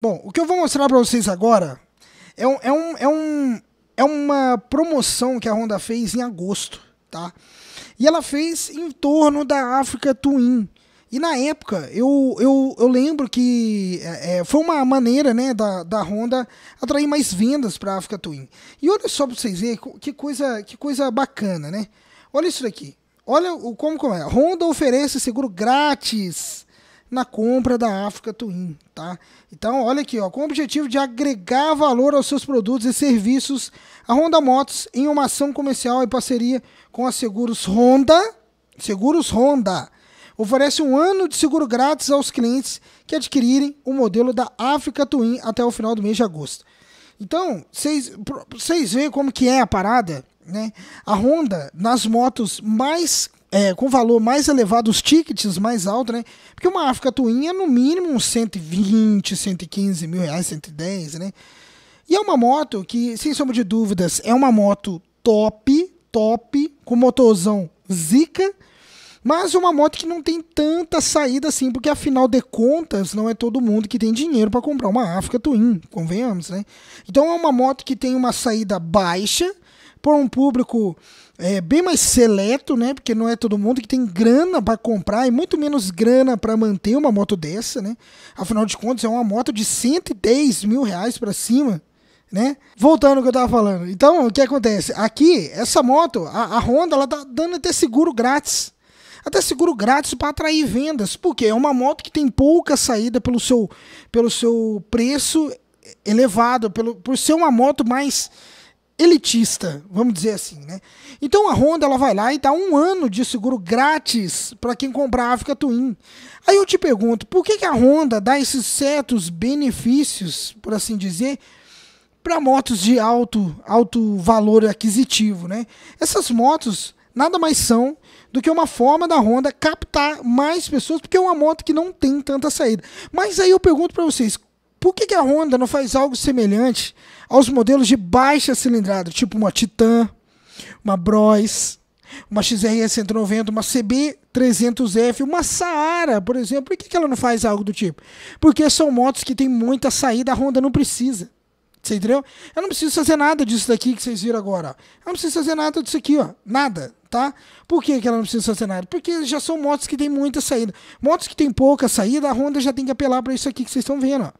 Bom, o que eu vou mostrar para vocês agora é, um, é, um, é, um, é uma promoção que a Honda fez em agosto, tá? E ela fez em torno da Africa Twin. E na época, eu, eu, eu lembro que é, é foi uma maneira né, da, da Honda atrair mais vendas para a Africa Twin. E olha só para vocês verem que coisa, que coisa bacana, né? Olha isso daqui. Olha o, como, como é. Honda oferece seguro grátis na compra da África Twin, tá? Então, olha aqui, ó, com o objetivo de agregar valor aos seus produtos e serviços, a Honda Motos, em uma ação comercial e parceria com a Seguros Honda, Seguros Honda, oferece um ano de seguro grátis aos clientes que adquirirem o modelo da África Twin até o final do mês de agosto. Então, vocês veem como que é a parada, né? A Honda, nas motos mais é, com valor mais elevado, os tickets mais altos, né? Porque uma África Twin é no mínimo uns 120, 115 mil reais, 110, né? E é uma moto que, sem sombra de dúvidas, é uma moto top, top, com motorzão zica, mas uma moto que não tem tanta saída assim, porque afinal de contas, não é todo mundo que tem dinheiro para comprar uma África Twin, convenhamos, né? Então é uma moto que tem uma saída baixa, por um público é, bem mais seleto, né? Porque não é todo mundo que tem grana para comprar e muito menos grana para manter uma moto dessa, né? Afinal de contas, é uma moto de 110 mil reais para cima, né? Voltando ao que eu tava falando. Então, o que acontece? Aqui, essa moto, a, a Honda, ela tá dando até seguro grátis. Até seguro grátis para atrair vendas, porque é uma moto que tem pouca saída pelo seu, pelo seu preço elevado, pelo, por ser uma moto mais elitista, vamos dizer assim, né? Então a Honda ela vai lá e dá um ano de seguro grátis para quem comprar a Africa Twin. Aí eu te pergunto, por que, que a Honda dá esses certos benefícios, por assim dizer, para motos de alto, alto valor aquisitivo, né? Essas motos nada mais são do que uma forma da Honda captar mais pessoas, porque é uma moto que não tem tanta saída. Mas aí eu pergunto para vocês, por que, que a Honda não faz algo semelhante aos modelos de baixa cilindrada, tipo uma Titan, uma Bros, uma XRS 190, uma CB300F, uma Saara, por exemplo? Por que, que ela não faz algo do tipo? Porque são motos que têm muita saída, a Honda não precisa. Você entendeu? Eu não preciso fazer nada disso daqui que vocês viram agora. Eu não preciso fazer nada disso aqui, ó. Nada, tá? Por que, que ela não precisa fazer nada? Porque já são motos que têm muita saída. Motos que têm pouca saída, a Honda já tem que apelar para isso aqui que vocês estão vendo, ó.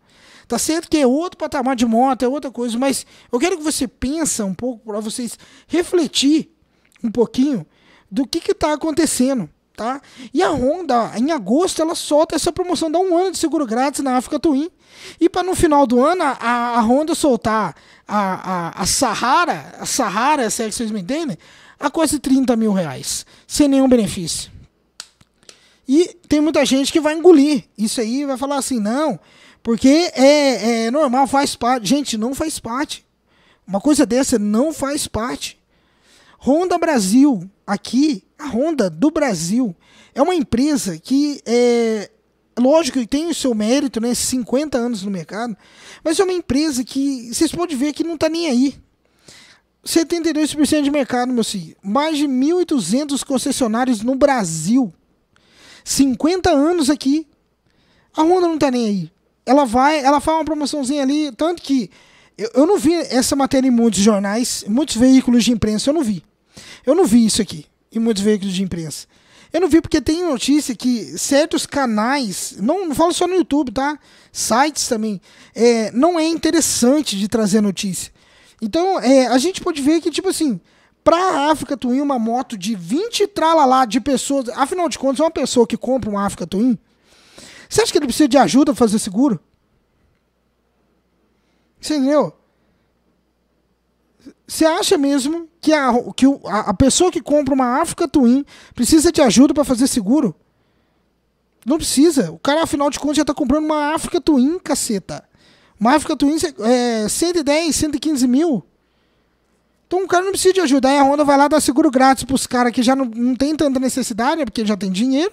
Tá certo que é outro patamar de moto, é outra coisa, mas eu quero que você pense um pouco para vocês refletir um pouquinho do que está acontecendo. Tá? E a Honda, em agosto, ela solta essa promoção, dá um ano de seguro grátis na África Twin. E para no final do ano a, a Honda soltar a, a, a Sahara, a Sahara, se é que vocês me entendem, a quase 30 mil reais, sem nenhum benefício. E tem muita gente que vai engolir isso aí vai falar assim: não, porque é, é normal, faz parte. Gente, não faz parte. Uma coisa dessa não faz parte. Honda Brasil, aqui, a Honda do Brasil, é uma empresa que é. Lógico tem o seu mérito, né? 50 anos no mercado, mas é uma empresa que vocês podem ver que não está nem aí. 72% de mercado, meu filho. Mais de 1.800 concessionários no Brasil. 50 anos aqui. A Honda não está nem aí ela vai, ela faz uma promoçãozinha ali, tanto que eu, eu não vi essa matéria em muitos jornais, muitos veículos de imprensa, eu não vi. Eu não vi isso aqui em muitos veículos de imprensa. Eu não vi porque tem notícia que certos canais, não, não falo só no YouTube, tá? Sites também, é, não é interessante de trazer notícia. Então, é, a gente pode ver que, tipo assim, para a África Twin, uma moto de 20 tralalá de pessoas, afinal de contas, uma pessoa que compra uma África Twin, você acha que ele precisa de ajuda para fazer seguro? Você entendeu? Você acha mesmo que, a, que a, a pessoa que compra uma Africa Twin precisa de ajuda para fazer seguro? Não precisa. O cara, afinal de contas, já está comprando uma Africa Twin, caceta. Uma Africa Twin é 110, 115 mil. Então o cara não precisa de ajuda. Aí a Honda vai lá dar seguro grátis para os caras que já não, não tem tanta necessidade, porque já tem dinheiro.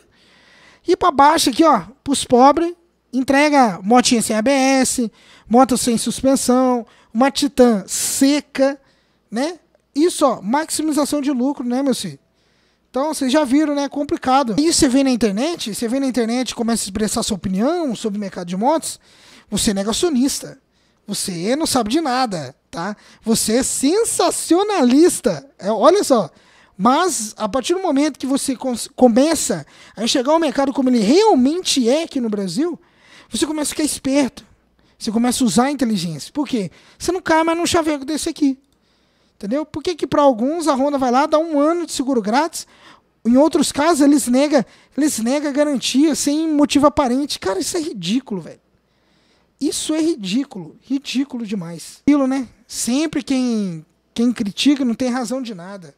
E para baixo aqui, ó, pros pobres, entrega motinha sem ABS, moto sem suspensão, uma Titan seca, né? Isso, ó, maximização de lucro, né, meu filho? Então, vocês já viram, né? É complicado. E você vê na internet, você vê na internet, começa a expressar sua opinião sobre o mercado de motos. Você é negacionista. Você não sabe de nada, tá? Você é sensacionalista. É, olha só. Mas a partir do momento que você começa a enxergar o mercado como ele realmente é aqui no Brasil, você começa a ficar esperto. Você começa a usar a inteligência. Por quê? Você não cai mais num chaveco desse aqui. Entendeu? Por que, que para alguns a Honda vai lá, dá um ano de seguro grátis, em outros casos eles negam eles nega garantia sem motivo aparente. Cara, isso é ridículo, velho. Isso é ridículo. Ridículo demais. Aquilo, né? Sempre quem, quem critica não tem razão de nada.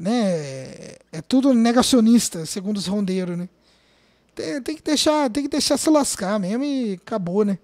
Né? É, é tudo negacionista, segundo os rondeiros, né? Tem, tem, que deixar, tem que deixar se lascar mesmo e acabou, né?